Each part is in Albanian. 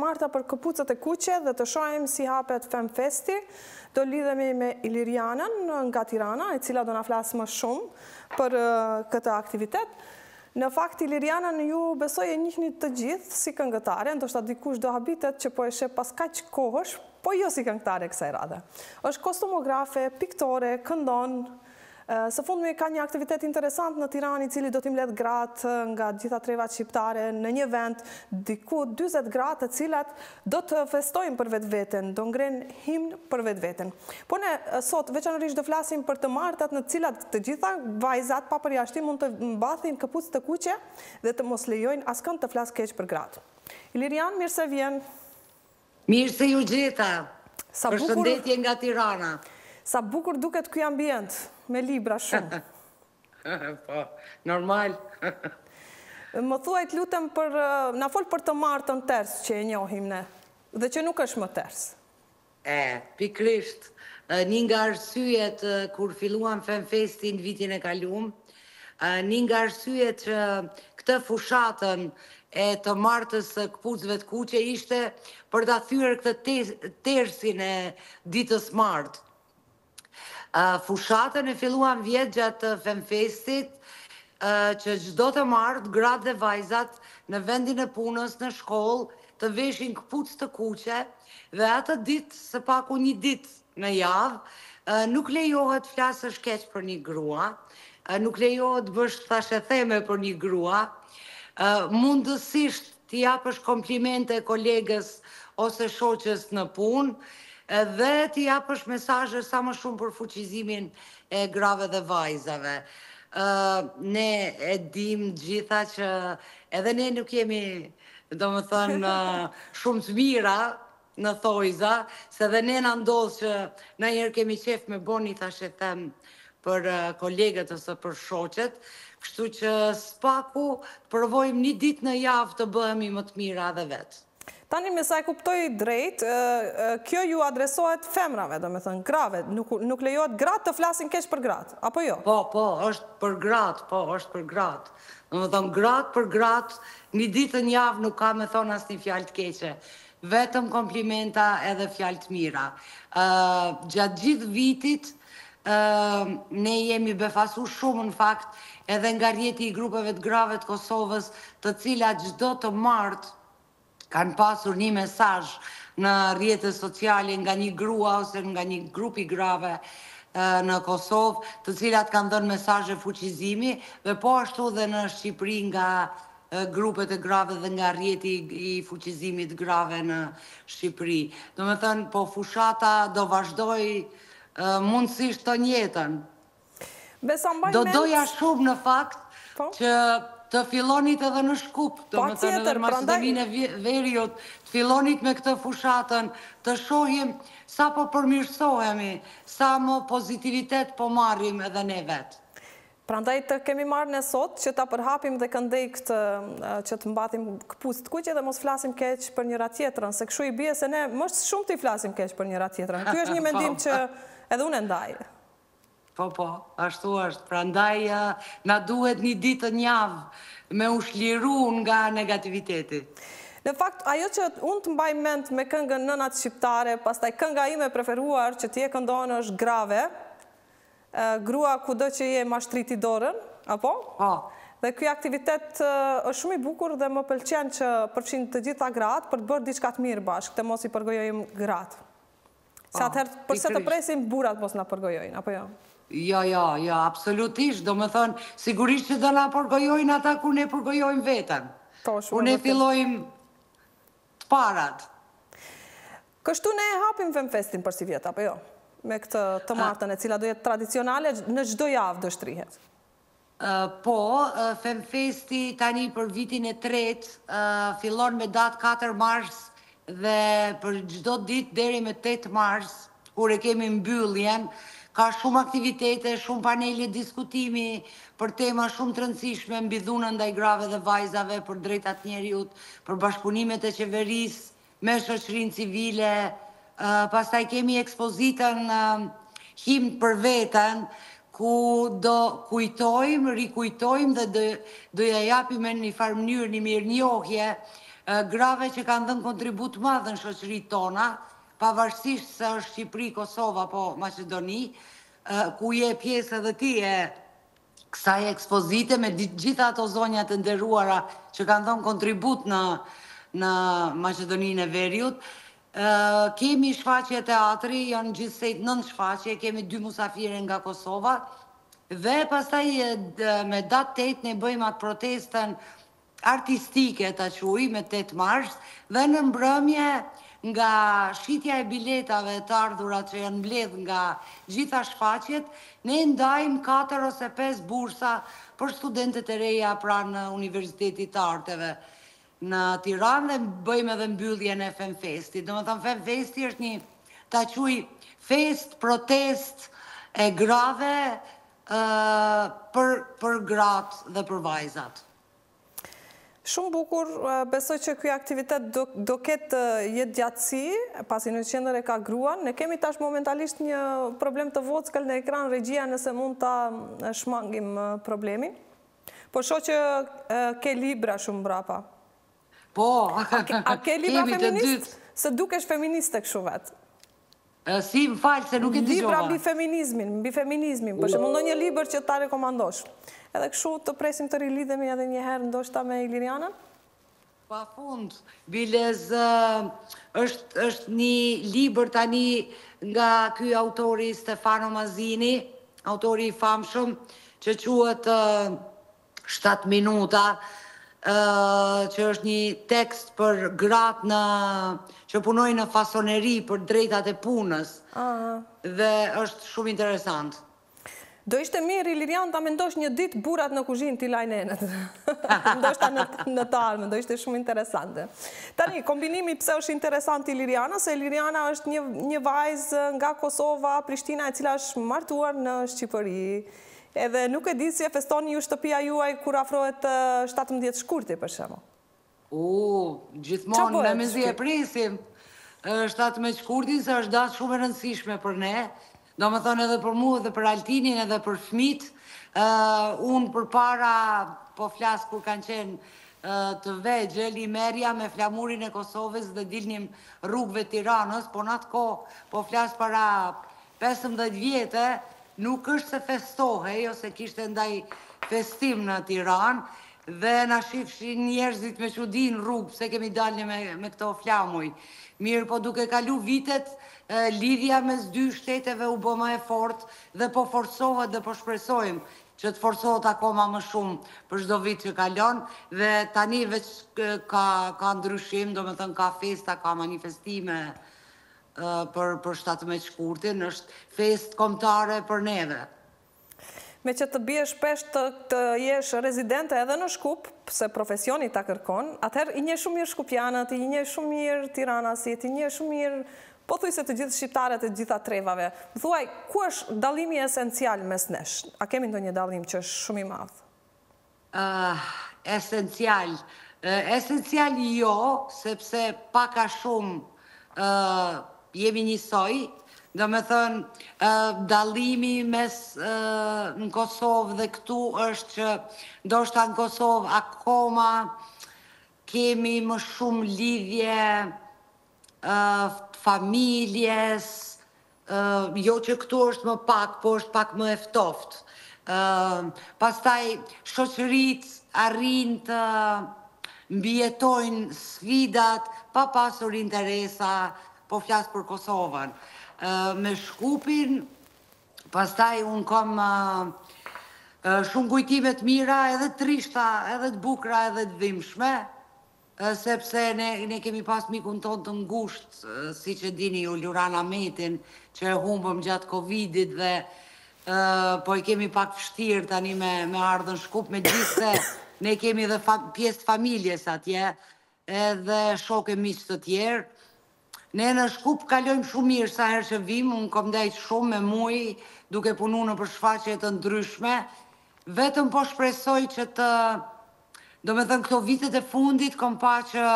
Marta për këpucët e kuqe dhe të shohim si hapet Fem Festi. Do lidhemi me Ilirianën nga Tirana, e cila do na flasë më shumë për këtë aktivitet. Në fakt, Ilirianën ju besoj e njihni të gjithë si këngëtare, ndoshta dikush do habitet që po e sheh pas kaq kohësh, po jo si këngëtare kësaj radhe. Është kostumografe, piktore, këndon, Së fundmi ka një aktivitet interesant në Tiranë i cili do t'i mbledh gratë nga gjitha trevat shqiptare në një vend, diku dyzet gra të cilat do të festojnë për vetveten, do ngrenë himn për vetveten. Po ne sot veçanërisht do flasim për të martat në cilat të gjitha vajzat pa përjashtim mund të mbathin këpucë të kuqe dhe të mos lejojnë askënd të flasë keq për gratë. Ilirian, mirë se vjen! Mirë se ju gjeta! Përshëndetje nga Tirana! Sa bukur duket ky ambient, me libra shumë. Po, normal. Më thuaj të lutem për, na fol për të martën ters që e njohim ne dhe që nuk është më ters. E, pikërisht, një nga arsyet kur filluam Fem Festin vitin e kalum, Një nga arsyet që këtë fushatën e të martës së këpucëve të kuqe ishte për ta thyer këtë tersin e ditës martë. Fushatën e filluan vjet gjatë Femfestit që çdo të martë gratë dhe vajzat në vendin e punës, në shkollë, të veshin këpucë të kuqe dhe atë ditë së paku një ditë në javë, nuk lejohet flasësh keq për një grua, nuk lejohet bësh thashetheme për një grua, mundësisht t'i japësh komplimente kolegës ose shoqes në punë dhe t'i japësh mesazhe sa më shumë për fuqizimin e grave dhe vajzave. Ne e dimë të gjitha që edhe ne nuk jemi, domethënë, shumë të mira, Në thojza, se dhe ne na ndodh që nanjëherë kemi qejf me bo ni thashethem për kolegët ose për shoqet, kështu që spaku të provojmë ni ditë në javë të bëhemi më të mira edhe vetë. Tani me sa e kuptoj drejt, kjo ju adresohet femrave, domethënë grave, nuk lejohet gratë të flasin keq për gratë, apo jo? Po, po, është për gratë, po, është për gratë. Domethënë gratë për gratë, ni ditë në javë nuk ka me thonë asnjë fjalë të keqe. Vetëm komplimenta edhe fjalë të mira. Gjatë gjithë vitit ne jemi befasu shumë në fakt edhe nga rrjeti i grupeve të grave të Kosovës, të cilat çdo të martë kanë pasur një mesazh në rrjetet sociale nga një grua ose nga një grup i grave në Kosovë, të cilat kanë dhënë mesazhe fuqizimi dhe po ashtu dhe në Shqipëri nga grupet e grave dhe nga rrjeti i fuqizimit grave në Shqipëri. Domethënë, po fushata do vazhdojë mundësisht tanë jetën. Do doja shumë në fakt që të fillonit edhe në Shkup, domethënë edhe në Maqedoninë e Veriut, të fillonit me këtë fushatën, të shohim sa po përmirësohemi, sa më pozitivitet po marrim edhe ne vetë. Prandaj të kemi marrë ne sot që ta përhapim dhe këndej këtë që të mbathim këpucë të kuqe dhe mos flasim keq për njëra tjetrën, se kshu i bie se ne më së shumti flasim keq për njëra tjetrën. Ky është një mendim që edhe unë e ndaj. Po po, ashtu është. Prandaj na duhet një ditë n'javë me u shliru nga negativiteti. Në fakt, ajo që unë të mbaj mend me këngën Nënat Shqiptare, pastaj kënga ime e preferuar që ti e këndon është Grave, Grua kudo që je ma shtri ti dorën, apo? Po. Dhe ky aktivitet është shumë i bukur dhe më pëlqen që përfshin të gjitha gratë për të bërë diçka të mirë bashkë, të mos i përgojojmë gratë. Se Po, atëherë përse të presim burrat mos na përgojojnë, apo jo? Jo, jo, jo, absolutisht, domethënë, sigurisht që do na përgojojnë ata kur ne përgojojmë veten. Po, shumë e vërtetë. Kur ne fillojmë të parat. Kështu ne e hapim Femfestin për sivjet apo jo? Me këtë të martën e cila do jetë tradicionale në çdo javë do shtrihet. Po, Femfesti tani për vitin e tretë fillon me datë katër mars dhe për çdo ditë deri me tetë mars kur e kemi mbylljen ka shumë aktivitete, shumë panele diskutimi për tema shumë të rëndësishme mbi dhunën ndaj grave dhe vajzave, për drejtat njeriut, për bashkëpunimet e qeverisë me shoqërinë civile, pastaj kemi ekspozitën Himn për veten, ku do kujtojmë, rikujtojmë dhe do, do ja japim në një farë mënyrë një mirënjohje grave që kanë dhënë kontribut të madh në shoqëritë tona, pavarësisht se është Shqipëri, Kosova apo Maqedoni, ku je pjesë edhe ti e kësaj ekspozite me gjitha ato zonjat e nderuara që kanë dhënë kontribut në në Maqedoninë e Veriut. kemi shfaqje teatri, janë gjithsej 9 shfaqje, kemi dy musafire nga Kosova dhe pastaj me datë 8 ne bëjmë atë protestën artistike ta quaj, me tetë mars, dhe në mbrëmje nga shitja e biletave të ardhura që janë mbledhë nga gjitha shfaqjet, ne ndajmë katër ose pesë bursa për studentet e reja pranë Universitetit të Arteve në Tiranë dhe bëjmë edhe mbylljen e FemFest-it. Domethënë FemFest-i është një ta quaj festë protestë e grave ë për për gratë dhe për vajzat. Shumë bukur, besoj që ky aktivitet do ketë jetë gjatësi, pasi në qendër e ka gruan. Ne kemi tash momentalisht një problem të vockël në ekran, regjia nëse mund ta shmangim problemin. Po shoh që ke libra shumë mbrapa. Po, a ke libra feministë? Se dukesh feministe kështu vetë. Si, më fal se nuk e dëgjova. Libra mbi feminizmin, mbi feminizmin, për shembull ndonjë libër që ta rekomandosh. Edhe kështu të presim të rilidhemi edhe një herë ndoshta me Ilirianën. Pafund, biles është është një libër tani nga ky autori Stefano Mazini, autori i famshëm që quhet shtatë minuta ë që është një tekst për gratë në që punojnë në fasoneri për drejtat e punës. Ëh. Dhe është shumë interesant. Do ishte mirë Iliriana ta mendosh një ditë burrat në kuzhinë t'i lajnë enët. Ndoshta në në të ardhmen do ishte shumë interesante. Tani kombinimi pse është interesant Iliriana se Iliriana është një një vajzë nga Kosova, Prishtina e cila është martuar në Shqipëri. Edhe nuk e di si e festoni ju shtëpia juaj kur afrohet shtatëmbëdhjetë shkurti për shembull. Oo, gjithmonë ne mezi e presim shtatëmbëdhjetë shkurtin se është datë shumë e rëndësishme për ne, domethënë edhe për mua dhe për Altinin edhe për fëmijët. Unë përpara, po flas kur kanë qenë të vegjël, i merrja me flamurin e Kosovës dhe dilnim rrugëve të Tiranës, po në atë kohë, po flas para Pesëmbëdhjetë vjete nuk është se festohej ose kishte ndaj festim në Tiranë dhe na shifshin njerëzit me çudi në rrugë pse kemi dalë ne me me këto flamuj. Mirëpo duke kalu vitet lidhja mes dy shteteve u bë ma e fortë dhe po forcohet dhe po shpresojmë që të forcohet akoma më shumë për çdo vit që kalon dhe tani veç ka ka ndryshim domethënë ka festa ka manifestime Për për shtatëmbëdhjetë shkurtin është festë kombëtare për neve. Meqë të bie shpesh të të jesh rezidente edhe në Shkup, se profesioni ta kërkon, atëherë i njeh shumë mirë shkupjanët, i njeh shumë mirë tiranasit, i njeh shumë mirë pothuajse të gjithë shqiptarët e të gjitha trevave. Më thuaj, ku është dallimi esencial mes nesh? A kemi ndonjë dallim që është shumë i madh? Esencial, esencial jo, sepse pak a shumë jemi njësoj, domethënë dallimi mes në Kosovë dhe këtu është që ndoshta në Kosovë akoma kemi më shumë lidhje të familjes, Jo që këtu është më pak, po është pak më e ftoftë. Ë pastaj shoqëritë arrijnë të mbijetojnë sfidat pa pasur interesa, po flas për Kosovën. Ë me Shkupin pastaj unë kam shumë kujtime të mira edhe të trishta, edhe të bukura, edhe të dhimbshme. Sepse ne ne kemi pas mikun tonë të ngushtë, siç e dini ju, Luran Ahmetin, që e humbëm gjatë Covidit dhe ë po e kemi pak vështirë tani me me ardh në Shkup, megjithëse ne kemi edhe fa, pjesë t'familjes atje, edhe shokë e miq të tjerë. Ne në Shkup kalojmë shumë mirë sa herë që vijmë, unë kom ndejt shumë me muj duke punu nëpër shfaqje të ndryshme, vetëm po shpresoj që të domethënë këto vitet e fundit kom pa që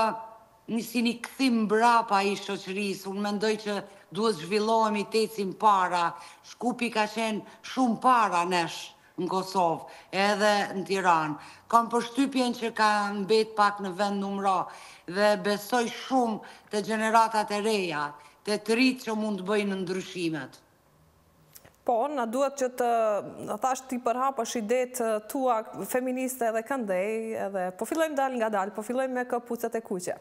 nisi një kthim mbrapa i shoqërisë, unë mendoj që duhet zhvillohemi t'ecim para, Shkupi ka qenë shumë para nesh në Kosovë, edhe në Tiranë. Kam përshtypjen që ka mbet pak në vendnumëro dhe besoj shumë te gjeneratat e reja, te të rinjtë që mund të bëjnë ndryshimet. Po, na duhet që të, thashë, t'i përhapsh idetë tua feministe edhe këndej, edhe po fillojmë dalë nga dalë, po fillojmë me këpucët e kuqe.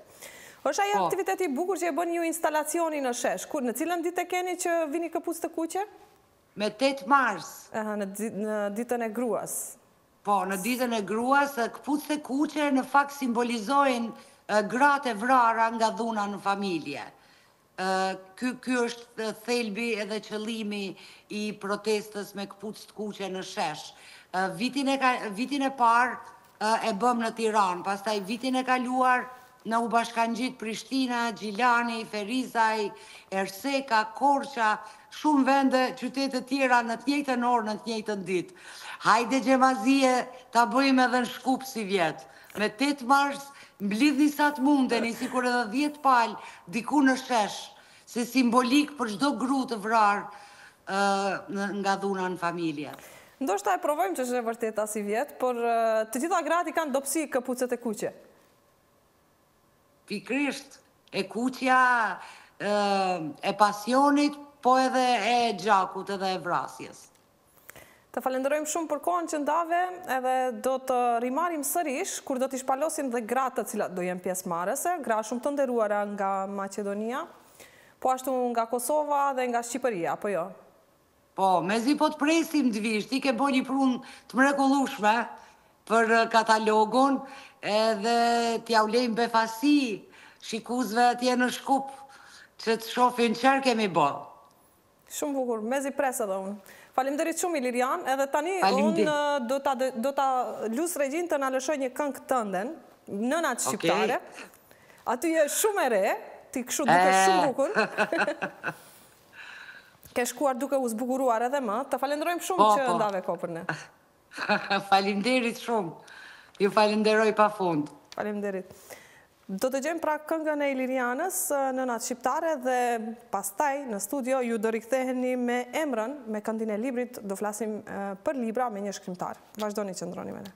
Është ai aktiviteti i bukur që e bëni ju instalacioni në shesh, kur, në cilën ditë e keni që vini këpucë të kuqe? Me tetë mars. Aha, në në ditën e gruas. Po, në ditën e gruas, këpucët e kuqe në fakt simbolizojnë gratë e vrara nga dhuna në familje. Ky ky është thelbi edhe qëllimi i protestës me këpucë të kuqe në shesh. Vitin e vitin e parë e bëmë në Tiranë, pastaj vitin e kaluar na u bashkangjit Prishtina, Gjilani, Ferizaj, Erseka, Korça, shumë vende, qytete tjera në të njëjtën orë, në të njëjtën ditë. Hajde Xhemazije ta bëjmë edhe në Shkup sivjet. Me tetë mars mblidhni sa të mundeni, sikur edhe dhjetë palë diku në shesh, Si simbolikë për çdo grua të vrarë nga dhuna në familje. Ndoshta e provojmë që është e vërteta sivjet, por të gjitha gratë i kanë dobësi këpucët e kuqe. Pikërisht, e kuqja e pasionit, po edhe e gjakut edhe e vrasjes. Të falenderojmë shumë për kohën që ndave edhe do të rimarrim sërish kur do t'i shpalosim dhe gratë të cilat do jenë pjesëmarrëse, gra shumë të nderuara nga Maqedonia, po ashtu nga Kosova dhe nga Shqipëria, apo jo? Po, mezi po të presim të vish, ti ke bo një punë të mrekullushme për katalogun edhe t'jau lejmë befasi shikuzve atje në Shkup që të shofin çfarë kemi bo. Shumë bukur, mezi pres edhe unë. Falimderit shumë, Iliriana, edhe tani unë do të lus regjinë të na lëshojë një këngë tënden, Nënat Shqiptare. Aty je shumë e re, ti kështu duke shumë bukur. Ke shkuar duke u zbukuruar edhe më, të falenderojmë shumë që ndave kohë për ne. Faleminderit shumë! Ju falënderoj pafund! Faleminderit! Do të dëgjojmë pra këngën e Ilirianës, Nënat Shqiptare dhe pastaj në studio ju do riktheheni me Emrën, me këndin e librit, do flasim për libra me një shkrimtar. Vazhdoni qëndroni me ne.